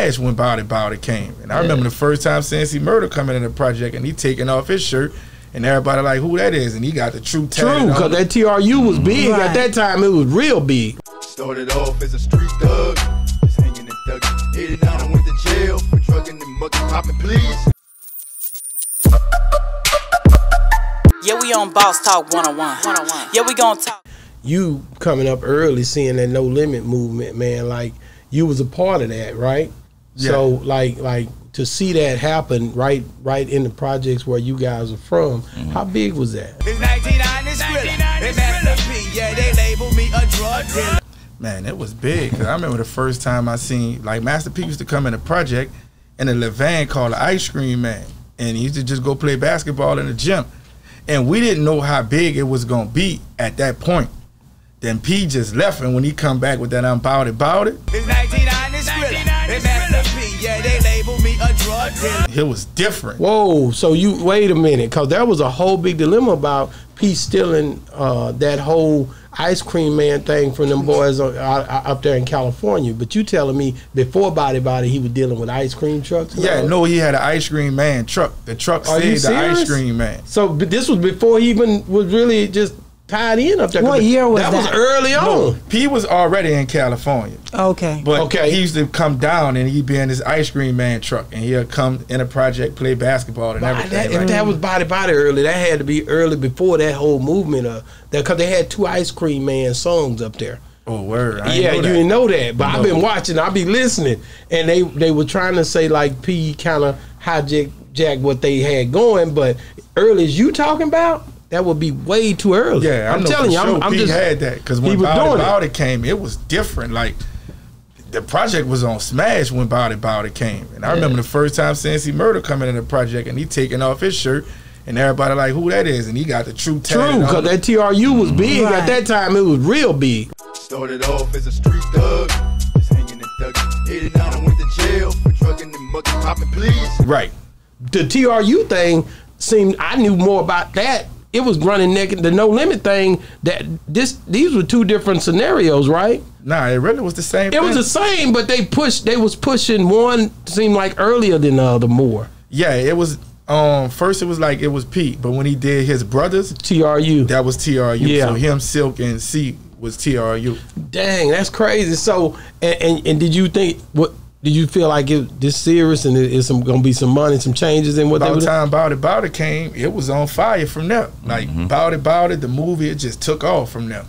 smash when Bout It Bout It came. And I remember the first time Cincy Murder coming in the project and he taking off his shirt and everybody like who that is and he got the true tag True, because that TRU was big Right. at that time. It was real big. Started off as a street thug, just hanging and thugging. 89, I went to jail for drugging and mugging, popping, please. Yeah, we on Boss Talk 101. 101. Yeah, we gonna talk. You coming up early, seeing that no limit movement, man. Like you was a part of that, right? So like like to see that happen right right in the projects where you guys are from. Mm-hmm. How big was that? It's 1990 Skrilla. It's Master P, yeah, they label me a drug dealer. Man, it was big. 'cause I remember the first time I seen like Master P used to come in the project in a Levan called the Ice Cream Man, and he used to just go play basketball in the gym, and we didn't know how big it was gonna be at that point. Then P just left, and when he come back with that "I'm Bout It, Bout It," drug dealer. it was different. Whoa! So you wait a minute, because there was a whole big dilemma about Pete stealing uh, that whole ice cream man thing from them boys up there in California. But you telling me before Bout It Bout It he was dealing with ice cream trucks? Yeah, no, he had an ice cream man truck. The truck Are said the ice cream man. So this was before he even was really just tied in up there. 'cause What year was that? That was that? early No, on. P was already in California. Okay. But Okay. he used to come down and he'd be in his ice cream man truck and he'll come in a project, play basketball and But everything. that, like if that was Body Body early, that had to be early before that whole movement of that because they had two Ice Cream Man songs up there. oh word. I ain't yeah, know you didn't know that, but I've been watching. I be listening, and they they were trying to say like P kind of hijack jack what they had going, but early as you talking about, that would be way too early. Yeah, I I'm telling for you, I'm, sure I'm just had that because he when was Bowdy doing it. Bowdy came, it was different. Like the project was on smash when Bout It Bout It came, and I remember the first time Cincy Murder coming in the project and he taking off his shirt. And everybody like who that is, and he got the true tag. true because that TRU was mm-hmm. big Right. at that time. It was real big. Started off as a street thug, just hanging and thugging. 89, I went to jail for drugging and mugging, popping, please. right. the TRU thing seemed I knew more about that. It was running naked. The no limit thing that this these were two different scenarios, right? Nah, it really was the same. It was the same, but they pushed. They was pushing one seemed like earlier than the other more. yeah. It was um first it was like it was Pete, but when he did his brothers, TRU. that was TRU. Yeah. So him, Silkk, and C was TRU. Dang, that's crazy. So, and, and, and did you think what? Did you feel like it this serious and it- it's some, gonna be some money, some changes in what By they the were? time Bout It Bout It came, it was on fire from there. Like Mm-hmm. Bout It Bout It, the movie, it just took off from there.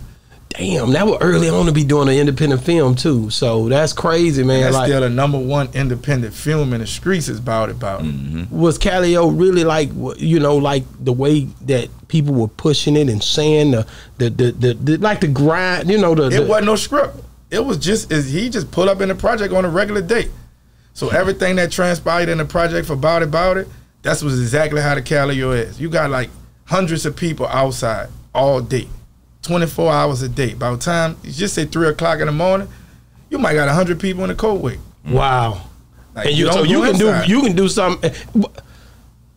Damn, that was early on to be doing an independent film too. So that's crazy, man. That's like, still the number one independent film in the streets is Bout It Bout It. was Calio really like wh- you know like the way that people were pushing it and saying the the the, the, the like the grind you know the, It the wasn't no script. It was just is he just pull up in the project on a regular date. So everything that transpired in the project for Bout It Bout It, that's was exactly how the Calio is. You got like hundreds of people outside all day, 24 hours a day. By the time you just say three o'clock in the morning, you might got hundred people in the cold wait. wow Like, and you, don't so you can inside. do you can do something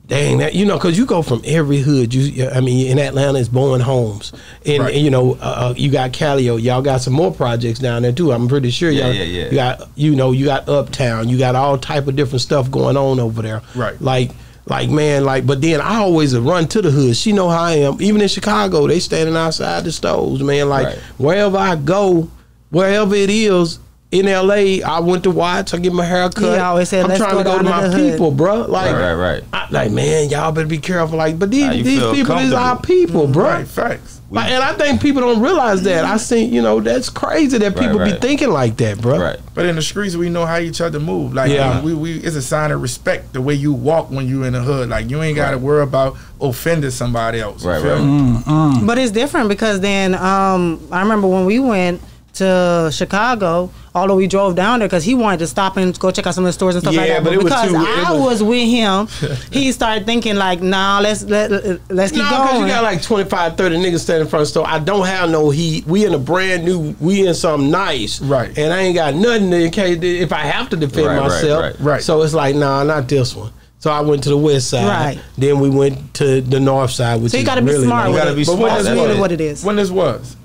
dang that you know because you go from every hood you I mean in Atlanta it's Bowen Homes and, Right. and, you know uh, uh, you got Calio y'all got some more projects down there too I'm pretty sure Yeah, y'all yeah, yeah. you got you know you got Uptown you got all type of different stuff going on over there Right. like like man like but then I always run to the hood she know how I am even in Chicago they standing outside the stores man like Right. wherever I go wherever it is in LA I went to watch I get my hair cut He always said, I'm "Let's trying go to go to my to the hood." people bro like Right, right, right. I, like man, y'all better be careful. Like, but these How these feel people is our comfortable. people, mm-hmm. bro. Right, facts. Like, and I think people don't realize that. I mm-hmm. think you know that's crazy that Right, people be thinking like that, bro. Right. But in the streets, we know how each other move. Like, Yeah. we, we it's a sign of respect the way you walk when you in the hood. Like, you ain't got to Right. worry about offending somebody else. You Right, feel right. Mm, mm. Mm. But it's different because then um, I remember when we went to Chicago, although we drove down there because he wanted to stop and go check out some of the stores and stuff like that. but But, it was because too- it I was- was, with him, he started thinking like, "Nah, let's let let's keep No, because going." you got like 25, 30 niggas standing in front of the store. I don't have no heat. We in a brand new, we in something nice. Right. And I ain't got nothing in case if I have to defend Right, right, myself. right. Right. So it's like, nah, not this one. So I went to the west side. Right. Then we went to the north side, which So you is got to be really smart nice. with gotta it. be But smart. what That's is That's really what it is. When this was?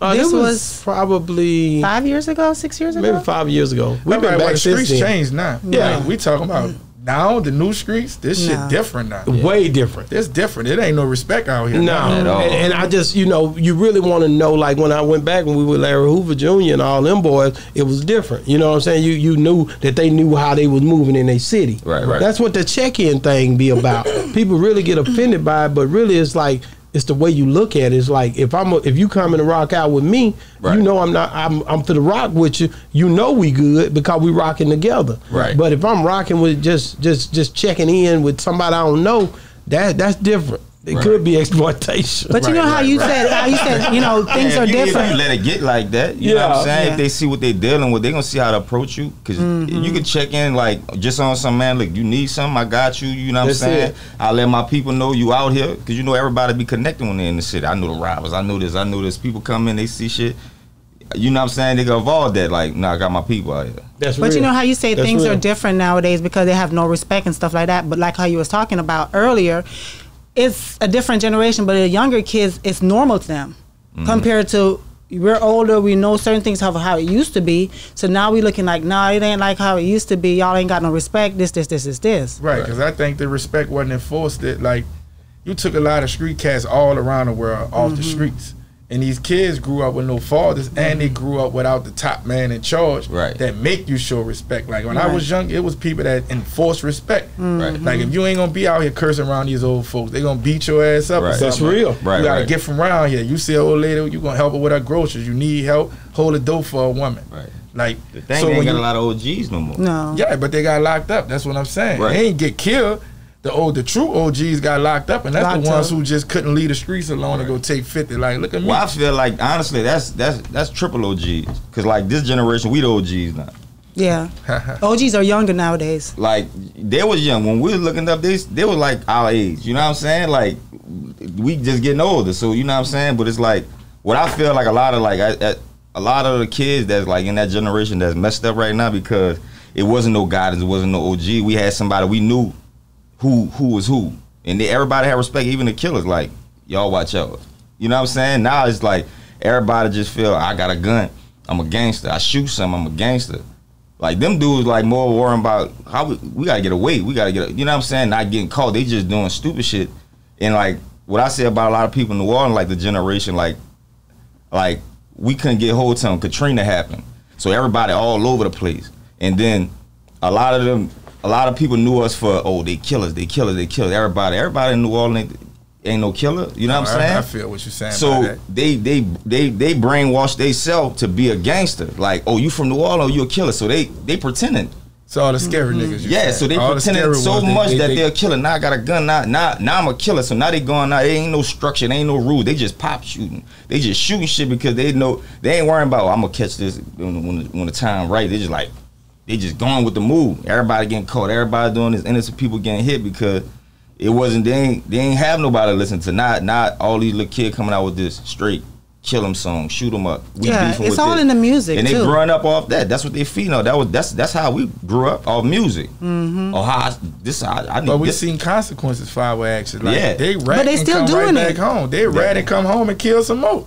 Uh, This this was, was probably Five years ago, six years ago. maybe five years ago. We've Right, been well, back the since streets then. changed now. Yeah. Like, we talking about now the new streets. This shit different now. Way different. It's different. It ain't no respect out here. No, now. At all. and, and I just you know you really want to know like when I went back when we were Larry Hoover Jr. and all them boys, it was different. You know what I'm saying? You you knew that they knew how they was moving in their city. Right, right. That's what the check-in thing be about. People really get offended by it, but really it's like it's the way you look at it. It's like if I'm a, if you come in and rock out with me, Right. you know I'm not I'm I'm for the rock with you. You know we good because we rocking together. Right. But if I'm rocking with just just just checking in with somebody I don't know, that that's different. It Right. could be exploitation. But you know Right, how right, you right. said how you said you know things Yeah, are if you, If different. you let it get like that, you know what Yeah. I'm saying? Yeah. If they see what they're dealing with, they're gonna see how to approach you. because Mm-hmm. you can check in like just on some man. Look, you need something, I got you. You know what That's I'm saying? it. I let my people know you out here because you know everybody be connecting when they're in the city. I know the robbers. I know this. I know this. People come in, they see shit. You know what I'm saying? They can avoid that. Like, nah, I got my people out here. That's But you know how you say That's things real. are different nowadays because they have no respect and stuff like that. But like how you was talking about earlier, it's a different generation. But the younger kids, it's normal to them Mm-hmm. compared to we're older. We know certain things of how it used to be. So now we looking like, nah, it ain't like how it used to be. Y'all ain't got no respect. This, this, this, this, this. Right, because I think the respect wasn't enforced. It like you took a lot of street cats all around the world off the streets, and these kids grew up with no fathers, and they mm-hmm. grew up without the top man in charge. Right. that make you show respect. Like when I was young, it was people that enforced respect. Mm-hmm. Right. Like if you ain't gonna be out here cursing around these old folks, they gonna beat your ass up. Right. That's something. real. Right, You gotta right. get from around here. You see an old oh, lady, you gonna help her with her groceries. You need help, hold a door for a woman. Right. Like The thing, so they ain't got you- a lot of OGs no more. No. yeah, but they got locked up. That's what I'm saying. Right. They ain't get killed. The old, the true OGs got locked up, and that's Locked the ones up. who just couldn't leave the streets alone and go take fifty. Like, look at me. Well, I feel like honestly, that's that's that's triple OGs. Cause like this generation, we the OGs now. Yeah. OGs are younger nowadays. like they was young when we was looking up this they was like our age you know what i'm saying like we just getting older so you know what i'm saying but it's like what i feel like a lot of like I, I, a lot of the kids that's like in that generation that's messed up right now because it wasn't no guidance it wasn't no og we had somebody we knew who who was who and they, everybody had respect even the killers like y'all watch out you know what i'm saying now it's like everybody just feel i got a gun i'm a gangster i shoot some i'm a gangster like them dudes, like more worrying about how we, we gotta get away. We gotta get, you know what I'm saying? Not getting caught. They just doing stupid shit. And like what I say about a lot of people in New Orleans, like the generation, like, like we couldn't get hold of them. Katrina happened, so everybody all over the place. And then a lot of them, a lot of people knew us for oh they killers, they killers, they killers. Everybody, everybody in New Orleans ain't, ain't no killer. You know what I'm saying? I, I feel what you're saying. So about that. they they they they brainwash themselves to be a gangster. Like, oh, you from New Orleans, you a killer. So they they pretending. So all the scary mm-hmm. niggas. you Yeah, saying. so they All the pretending scary so ones, much they- that they- they, are a killer. Now I got a gun. Now now now I'm a killer. So now they going out. There ain't no structure. There ain't no rules. They just pop shooting. They just shooting shit because they know they ain't worrying about. Oh, I'm gonna catch this when when when the time right. They just like they just going with the move. Everybody getting caught. Everybody doing this. Innocent people getting hit because it wasn't. They ain't they ain't have nobody to listen to. Not not all these little kids coming out with this straight kill them song, shoot them up. We Yeah, it's with all this. in the music, and they too. growing up off that. That's what they feeding on. That was that's that's how we grew up off music. Mm-hmm. Or how I, this I, I need. But we this, seen consequences for our actions. Like Yeah. they rat But they and still come doing right it. back home. They rat and come home and kill some more.